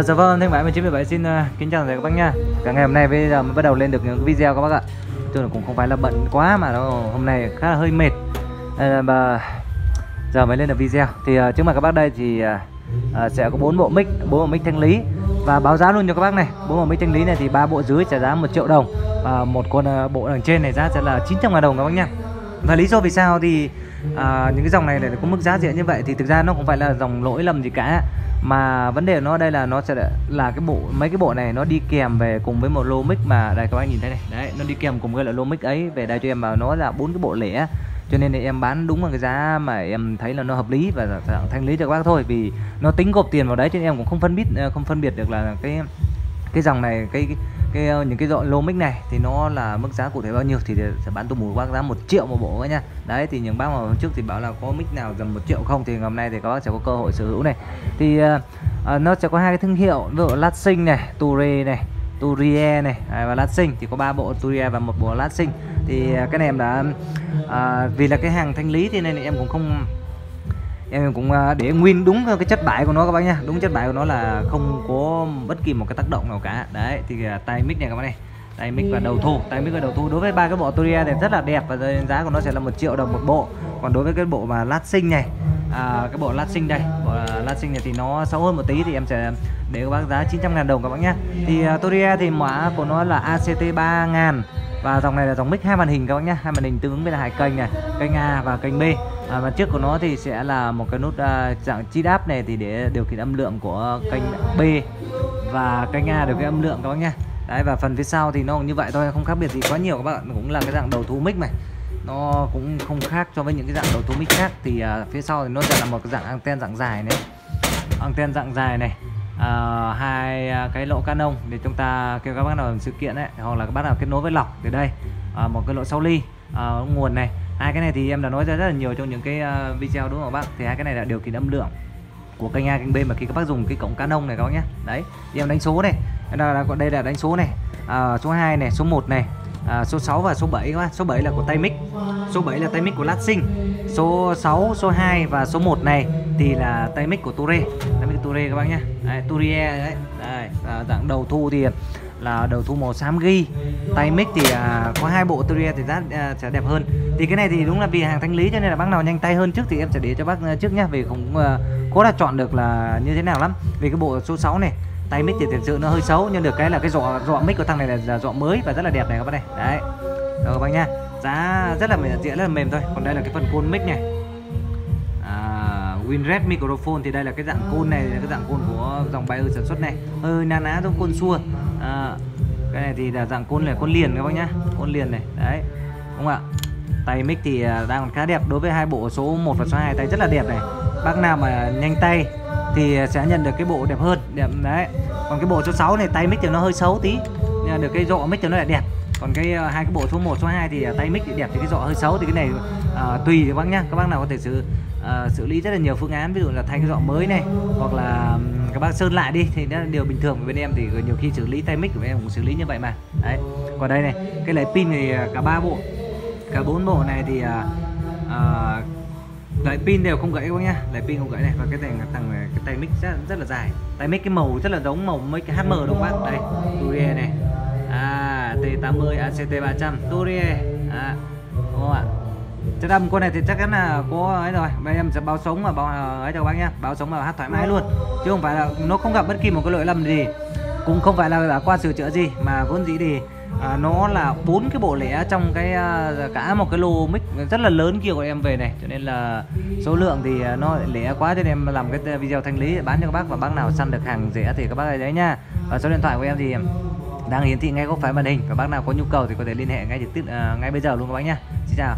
Dạ, dạ vâng, thanh 97 xin uh, kính chào các bác nha. Cả ngày hôm nay bây giờ mới bắt đầu lên được những video các bác ạ. Tôi cũng không phải là bận quá mà nó hôm nay khá là hơi mệt. Ờ, à, mà Giờ mới lên được video. Thì uh, trước mặt các bác đây thì uh, sẽ có bốn bộ mic, bốn bộ mic thanh lý. Và báo giá luôn cho các bác này. Bốn bộ mic thanh lý này thì ba bộ dưới trả giá 1 triệu đồng. Và một con uh, bộ đằng trên này giá sẽ là 900 ngàn đồng các bác nha. Và lý do vì sao thì uh, những cái dòng này lại có mức giá rẻ như vậy thì thực ra nó không phải là dòng lỗi lầm gì cả mà vấn đề nó đây là nó sẽ là cái bộ, mấy cái bộ này nó đi kèm về cùng với một lô mic mà đây, các bác nhìn thấy này. Đấy, nó đi kèm cùng với lại lô mic ấy, về đây cho em vào nó là bốn cái bộ lẻ. Cho nên thì em bán đúng là cái giá mà em thấy là nó hợp lý và thanh lý cho các bác thôi, vì nó tính gộp tiền vào đấy cho nên em cũng không phân biết ờ, không phân biệt được là cái cái dòng này cái, cái cái ờ, những cái dọn lô mic này thì nó là mức giá cụ thể bao nhiêu thì sẽ bán tôi một bác giá một triệu một bộ nha. Đấy thì những bác mà hôm trước thì bảo là có mic nào gần một triệu không thì ngày hôm nay thì các bác sẽ có cơ hội sở hữu này. Thì uh, nó sẽ có hai cái thương hiệu ví dụ Latsing này Ture này Turie này à, và Latsing. Thì có ba bộ Turie và một bộ Latsing. Thì cái này em đã uh, vì là cái hàng thanh lý thì nên em cũng không em cũng à, để nguyên đúng cái chất bãi của nó các bác nha đúng chất bãi của nó là không có bất kỳ một cái tác động nào cả. Đấy thì à, tay mic này các bác này. Tay mic và đầu thu. Tay mic và đầu thu. Đối với ba cái bộ Toria thì rất là đẹp và giá của nó sẽ là một triệu đồng một bộ. Còn đối với cái bộ mà lát sinh này à, cái bộ lát sinh đây bộ à, lát sinh này thì nó xấu hơn một tí thì em sẽ để các bác giá 900 ngàn đồng các bác nhé thì uh, Toria thì mã của nó là ACT 3000 và dòng này là dòng mic hai màn hình các bác nhé hai màn hình tương ứng với là hai kênh này kênh A và kênh B à, và trước của nó thì sẽ là một cái nút uh, dạng chi áp này thì để điều khiển âm lượng của kênh B. Và kênh A điều khiển âm lượng các bác nhé đấy và phần phía sau thì nó cũng như vậy thôi không khác biệt gì quá nhiều các bạn. Cũng là cái dạng đầu thu mic này. Nó cũng không khác so với những cái dạng đầu thu mic khác. Thì uh, phía sau thì nó sẽ là một cái dạng anten dạng dài này. Anten dạng dài này. Uh, hai cái lỗ canon để chúng ta kêu các bác nào làm sự kiện ấy hoặc là các bác nào kết nối với lọc từ đây. Uh, một cái lỗ 6 ly uh, nguồn này hai cái này thì em đã nói ra rất là nhiều trong những cái ờ, video đúng không các bác? Thì hai cái này là điều khiển âm lượng của kênh A kênh B mà khi các bác dùng cái cổng Canon này các bác nhé. Đấy thì em đánh số này. Đây là đánh số này. À, số 2 này số 1 này à, số 6 và số 7 các bác. Số 7 là của tay mic. Số 7 là tay mic của Latsing số 6 số 2 và số 1 này thì là tay mic của Ture tay mic của Ture các bác nhé. Đấy, Turie đấy, đấy à, dạng đầu thu thì là đầu thu màu xám ghi. Tay mic thì à, có hai bộ Turia thì giá à, sẽ đẹp hơn. Thì cái này thì đúng là vì hàng thanh lý cho nên là bác nào nhanh tay hơn trước thì em sẽ để cho bác à, trước nhá vì không à, có là chọn được là như thế nào lắm. Vì cái bộ số 6 này tay mic thì thực sự nó hơi xấu nhưng được cái là cái dọ dọ mic của thằng này là dọ mới và rất là đẹp này các bác này. Đấy. Rồi các bác nha giá rất là mềm rất là mềm thôi. Còn đây là cái phần côn mic này. À, Winred microphone thì đây là cái dạng côn này là cái dạng côn của dòng Bayer sản xuất này. Hơi na ná giống côn xua à, cái này thì là dạng côn là côn liền các bác nhá. Côn liền này đấy. Đúng không ạ? Tay mic thì à, đang còn khá đẹp. Đối với hai bộ số 1 và số 2 tay rất là đẹp này. Bác nào mà nhanh tay thì sẽ nhận được cái bộ đẹp hơn. Đẹp đấy. Còn cái bộ số 6 này tay mic thì nó hơi xấu tí. Nhưng được cái rộ mic thì nó lại đẹp. Còn cái à, hai cái bộ số 1 số 2 thì à, tay mic thì đẹp thì cái rọ hơi xấu. Thì cái này à, tùy các bác nhá. Các bác nào có thể sử uh, xử lý rất là nhiều phương án ví dụ là thay cái dọ mới này hoặc là các bác sơn lại đi thì đó là điều bình thường bên em thì nhiều khi xử lý tay mic của em cũng xử lý như vậy mà. Đấy. Còn đây này cái lấy pin thì à, cả ba bộ cả bốn bộ này thì uh, uh, lại pin đều không gãy các bác nhá. Lại pin không gãy này và cái này thằng này, cái tay mic rất, rất là dài. Tay mic cái màu rất là giống màu mấy cái HM đúng không bác? Đây Turie này. À T80 ACT 300 Turie à, đúng không ạ? Chất âm con này thì chắc chắn là có ấy rồi. Bây em sẽ báo sống và báo ờ, ấy cho bác nhá. Báo sống và hát thoải mái luôn. Chứ không phải là nó không gặp bất kỳ một cái lỗi lầm gì. Cũng không phải là đã qua sửa chữa gì mà vốn dĩ thì à, nó là bốn cái bộ lẻ trong cái à, cả một cái lô mic rất là lớn kia của em về này. Cho nên là số lượng thì nó lẻ quá. Cho nên em làm cái video thanh lý để bán cho các bác và bác nào săn được hàng rẻ thì các bác đấy nha và số điện thoại của em thì đang hiển thị ngay góc phải màn hình. Và bác nào có nhu cầu thì có thể liên hệ ngay trực tiếp à, ngay bây giờ luôn các bác nhá. Xin chào.